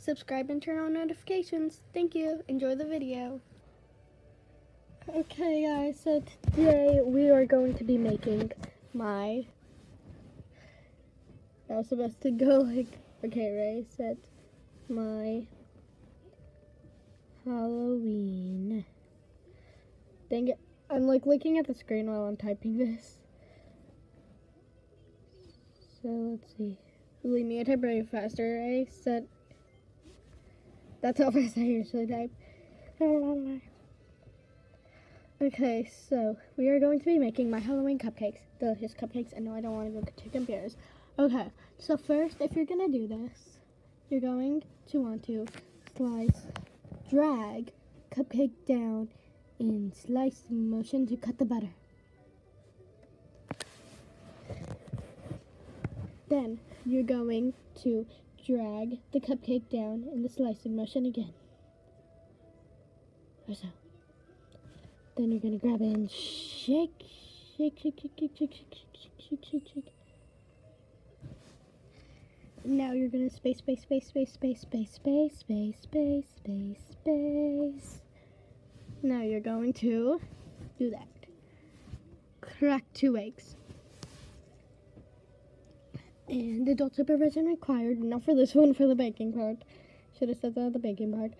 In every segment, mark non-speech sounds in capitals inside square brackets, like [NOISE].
subscribe and turn on notifications. Thank you. Enjoy the video. Okay guys, so today we are going to be making my I was supposed to go like okay, Ray set my Halloween. Dang it. I'm like looking at the screen while I'm typing this. So let's see. Leave me, I type faster. I set. That's how fast I usually type. [LAUGHS] Okay, so we are going to be making my Halloween cupcakes. Delicious cupcakes. I know I don't want to go to computers. Okay, so first, if you're to do this, you're going to want to slice, drag cupcake down in slicing motion to cut the butter. Then you're going to drag the cupcake down in the slicing motion again. Or so. Then you're gonna grab it and shake, shake, shake, shake, shake, shake, shake, shake, shake, shake. Now you're gonna space, space, space, space, space, space, space, space, space, space, space. Now you're going to do that. Crack two eggs. And adult supervision required. Not for this one, for the baking part. Should have said that at the baking part.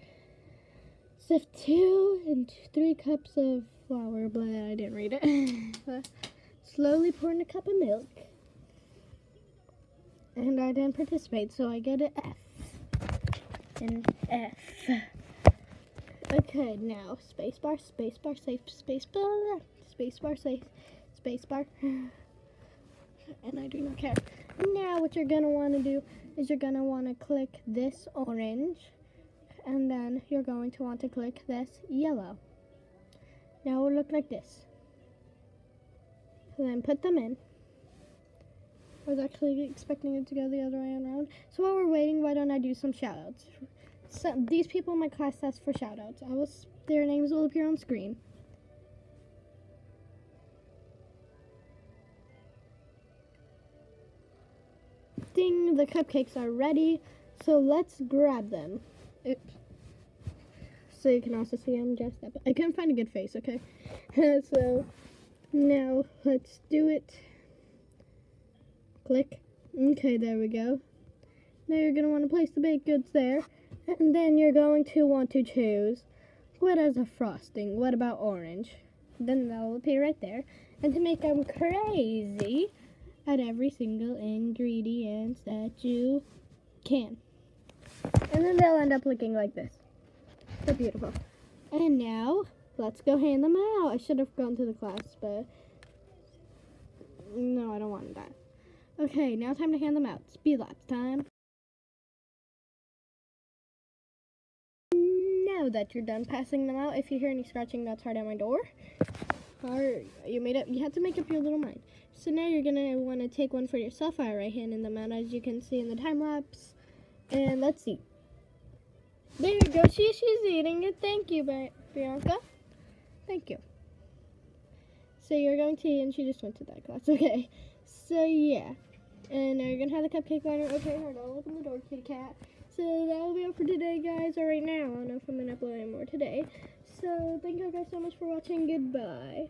Sift two and three cups of flour. Blah, I didn't read it. [LAUGHS] Slowly pour in a cup of milk. And I didn't participate, so I get an F. An F. Okay, now spacebar, spacebar, safe, spacebar, spacebar, safe, spacebar. [LAUGHS] And I do not care. Now what you're going to want to do is you're going to want to click this orange and then you're going to want to click this yellow. Now it will look like this. Then put them in. I was actually expecting it to go the other way around. So while we're waiting, why don't I do some shoutouts? So these people in my class asked for shoutouts. I will, their names will appear on screen. Ding, the cupcakes are ready. So let's grab them. Oops. So you can also see I'm dressed up. I couldn't find a good face, okay? [LAUGHS] so now let's do it. Click. Okay, there we go. Now you're going to want to place the baked goods there. And then you're going to want to choose what as a frosting. What about orange? Then that'll appear right there. And to make them crazy, add every single ingredient that you can. And then they'll end up looking like this. They're beautiful. And now, let's go hand them out. I should have gone to the class, but no, I don't want that. Okay, now time to hand them out. Speed laps time. Now that you're done passing them out, if you hear any scratching, that's right at my door. Or you made up. You have to make up your little mind. So now you're gonna want to take one for yourself. I right hand in them out, as you can see in the time lapse. And let's see. There you go. She, she's eating it. Thank you, Bianca. Thank you. So you're going to and she just went to that class. [LAUGHS] Okay. So yeah. And now you're to have the cupcake liner. Okay, hold on. Open the door, kitty cat. So that all for today, guys. Or right now. I don't know if I'm going to upload any more today. So thank you guys so much for watching. Goodbye.